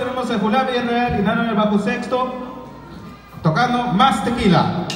tenemos a Julián Villarreal y Nano en el bajo sexto, tocando más tequila.